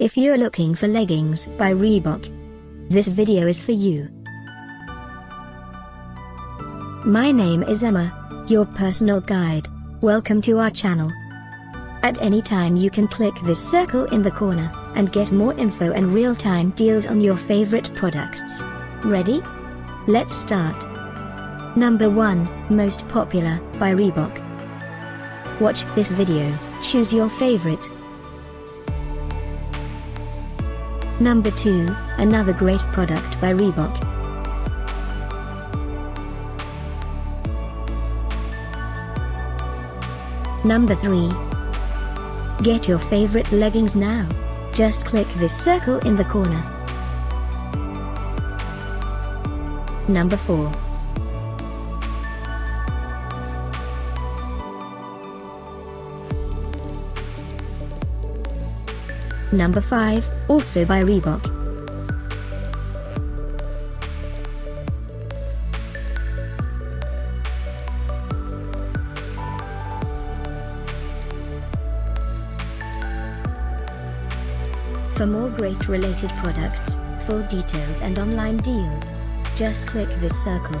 If you're looking for leggings by Reebok, this video is for you. My name is Emma, your personal guide. Welcome to our channel. At any time you can click this circle in the corner, and get more info and real-time deals on your favorite products. Ready? Let's start. Number 1, Most Popular, by Reebok. Watch this video, choose your favorite. Number 2, another great product by Reebok. Number 3. Get your favorite leggings now. Just click this circle in the corner. Number 4. Number 5, also by Reebok. For more great related products, full details and online deals, just click this circle.